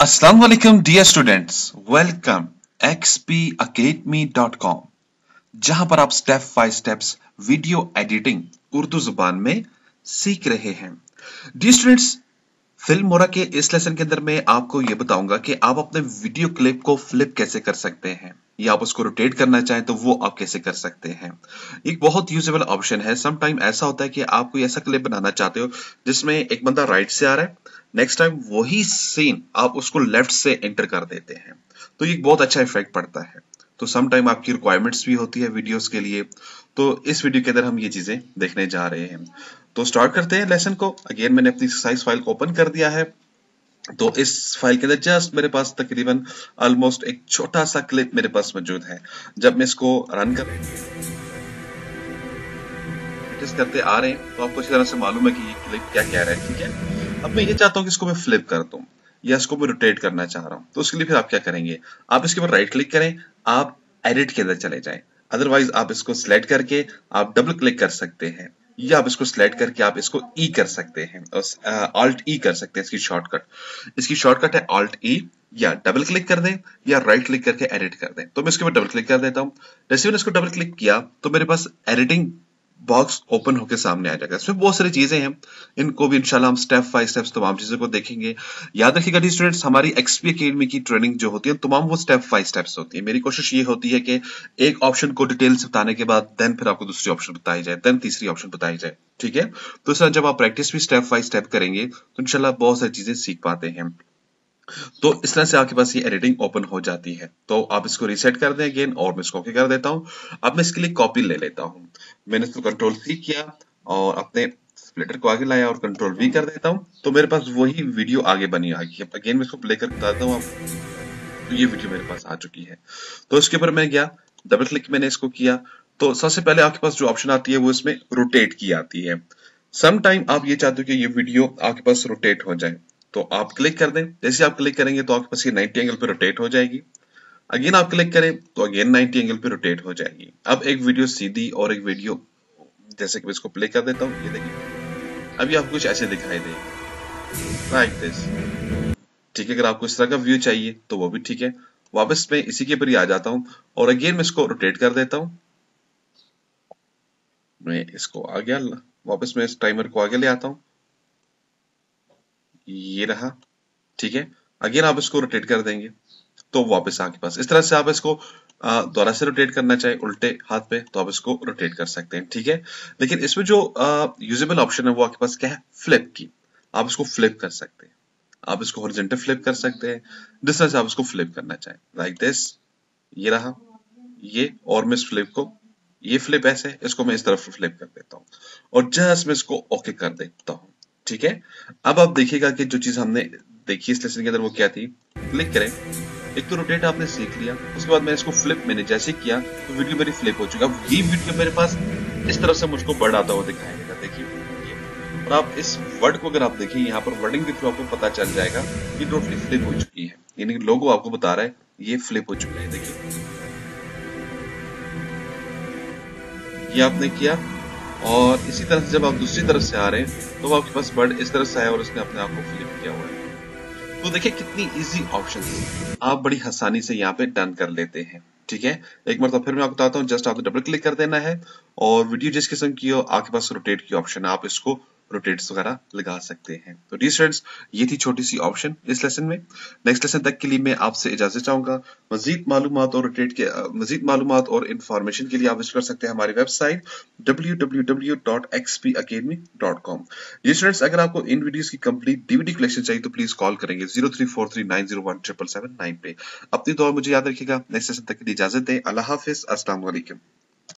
अस्सलाम वालेकुम dear students welcome XP academy dot com जहाँ पर आप step by step video editing Urdu ज़ुबान में सीख रहे हैं। डियर स्टूडेंट्स फ़िल्म मोरा के इस लेसन के अंदर मैं आपको ये बताऊँगा कि आप अपने वीडियो क्लिप को फ्लिप कैसे कर सकते हैं। या आप उसको रोटेट करना चाहें तो वो आप कैसे कर सकते हैं। एक बहुत यूजेबल ऑप्शन है। सम टाइम ऐसा होता है कि आप कोई ऐसा क्लिप बनाना चाहते हो जिसमें एक बंदा राइट से आ रहा है। नेक्स्ट टाइम वही सीन आप उसको लेफ़्ट से एंटर कर देते हैं। तो ये बहुत अच्छा इफ़ेक्ट पड़ता है। तो सम टाइम आपकी रिक्वायरमेंट्स भी होती है वीडियोस के लिए। तो इस वीडियो के अंदर हम ये चीज़ें देखने जा रहे हैं। तो स्टार्ट करते हैं लेसन को। अगेन मैंने अपनी एक्सरसाइज फ़ाइल को ओपन कर दिया है। तो इस फ़ाइल के अंदर जस्ट मेरे पास तकरीबन ऑलमोस्ट एक छोटा सा क्लिप मेरे पास मौजूद है। जब मैं इसको रन कर करते आ रहे हैं तो आपको अच्छी तरह से मालूम है कि ये क्लिप क्या कह रहा है, ठीक है? अब मैं ये चाहता हूँ कि इसको मैं फ्लिप कर दूँ, या इसको मैं रोटेट करना चाह रहा हूँ। तो उसके लिए फिर आप क्या करेंगे? आप इसके ऊपर राइट क्लिक करें, आप एडिट के अंदर चले जाएँ। अदरवाइज़ आप इसको सिलेक्ट करके आप डबल क्लिक कर सकते हैं। या आप इसको सिलेक्ट करके आप इसको ई e कर सकते हैं। ऑल्ट ई e कर सकते हैं इसकी शॉर्टकट इसकी शॉर्टकट है ऑल्ट ई e, या डबल क्लिक कर दें या राइट क्लिक करके एडिट कर दें। तो मैं इसके ऊपर डबल क्लिक कर देता हूँ। जैसे मैंने इसको डबल क्लिक किया तो मेरे पास एडिटिंग बॉक्स ओपन होकर सामने आ जाएगा। इसमें बहुत सारी चीज़ें हैं। इनको भी इंशाल्लाह हम स्टेप बाय स्टेप तमाम चीज़ों को देखेंगे। याद रखिएगा डी स्टूडेंट्स हमारी एक्सपी अकेडमी की ट्रेनिंग जो होती है, तमाम वो स्टेप बाय स्टेप्स होती है। मेरी कोशिश ये होती है कि एक ऑप्शन को डिटेल से बताने के बाद देन फिर आपको दूसरी ऑप्शन बताई जाए देन तीसरी ऑप्शन बताई जाए। ठीक है? तो सर जब आप प्रैक्टिस भी स्टेप बाय स्टेप करेंगे तो इनशाला बहुत सारी चीज़ें सीख पाते हैं। तो इस तरह से आपके पास ये एडिटिंग ओपन हो जाती है। तो आप इसको रीसेट कर दें अगेन और मैं इसको ओके कर देता हूँ। अब मैं इसके लिए कॉपी ले लेता हूँ। मैंने इसको कंट्रोल सी किया और अपने स्प्लिटर को आगे लाया और कंट्रोल वी कर देता हूँ। तो मेरे पास वही वीडियो आगे बनी आ गई अगेन मैं इसको प्ले कर बताता हूँ तो ये वीडियो मेरे पास आ चुकी है। तो इसके ऊपर मैं गया डबल क्लिक मैंने इसको किया। तो सबसे पहले आपके पास जो ऑप्शन आती है वो इसमें रोटेट की आती है। सम टाइम आप ये चाहते हो कि ये वीडियो आपके पास रोटेट हो जाए। तो आप क्लिक कर दें। जैसे आप क्लिक करेंगे तो आपके पास ये 90 एंगल पे रोटेट हो जाएगी। अगेन आप क्लिक करें तो अगेन 90 एंगल पे रोटेट हो जाएगी। अब एक वीडियो सीधी और एक वीडियो जैसे कि मैं इसको प्ले कर देता हूँ, ये देखिए। अभी आपको कुछ ऐसे दिखाई दे। लाइक दिस ठीक है, अगर आपको इस तरह का व्यू चाहिए तो वो भी ठीक है। वापस मैं इसी के ऊपर ही आ जाता हूँ और अगेन मैं इसको रोटेट कर देता हूँ। मैं इसको आ गया, वापस मैं इस टाइमर को आगे ले आता हूँ। ये रहा, ठीक है? अगेन आप इसको रोटेट कर देंगे तो वापस आपके पास। इस तरह से आप इसको दोबारा से रोटेट करना चाहे, उल्टे हाथ पे तो आप इसको रोटेट कर सकते हैं, ठीक है? लेकिन इसमें जो यूजेबल ऑप्शन है, वो आपके पास क्या है? फ्लिप की। आप इसको फ्लिप कर सकते हैं। आप इसको हॉरिजेंटल फ्लिप कर सकते हैं। जिस तरह से आप इसको फ्लिप करना चाहें। लाइक दिस ये रहा, ये, और मैं इस फ्लिप को, ये फ्लिप ऐसे इसको मैं इस तरफ़ फ्लिप कर देता हूँ। और जस्ट मैं इसको ओके कर देता हूँ। ठीक है? अब आप देखिएगा कि जो चीज़ हमने देखी इस लेसन के अंदर वो क्या थी? क्लिक करें। एक तो रोटेट आपने सीख लिया, उसके बाद मैंने इसको फ्लिप मैंने जैसे किया तो वीडियो मेरी फ्लिप हो चुका अब ये वीडियो मेरे पास इस तरफ़ से मुझको वर्ड आता हुआ दिखाई देगा देखिए और आप इस वर्ड को अगर आप देखिए यहाँ पर वर्डिंग के थ्रू आपको पता चल जाएगा कि टोटली फ्लिप हो चुकी है। यानी कि लोगो आपको बता रहा है, ये फ्लिप हो चुका है। देखिए। ये आपने किया और इसी तरह से जब आप दूसरी तरफ़ से आ रहे हैं तो आपके पास बर्ड इस तरह से आया और उसने अपने आप को फ्लिप किया हुआ है। तो देखिए कितनी इजी ऑप्शन आप बड़ी आसानी से यहाँ पे डन कर लेते हैं, ठीक है? एक बार तो फिर मैं आपको बताता हूँ जस्ट आपको डबल क्लिक कर देना है और वीडियो जिस किस्म की हो, आपके पास रोटेट की ऑप्शन है। आप इसको रोटेट्स वगैरह लगा सकते हैं। तो डी स्टूडेंट्स ये थी छोटी सी ऑप्शन इस लेसन में। नेक्स्ट लेसन तक के लिए मैं आपसे इजाज़त चाहूँगा। मजीद मालूम और रोटेट के मजीद मालूम और इन्फॉर्मेशन के लिए आप विज़िट कर सकते हैं हमारी वेबसाइट www.xpacademy.com जी स्टूडेंट्स अगर आपको इन वीडियोस की कंप्लीट डीवीडी कलेक्शन चाहिए तो प्लीज़ कॉल करेंगे zero three four three nine zero one triple seven nine पे। अपनी दौर मुझे याद रखिएगा। नेक्स्ट लेसन तक के लिए इजाज़त है अल्लाह हाफिज। अस्सलाम वालेकुम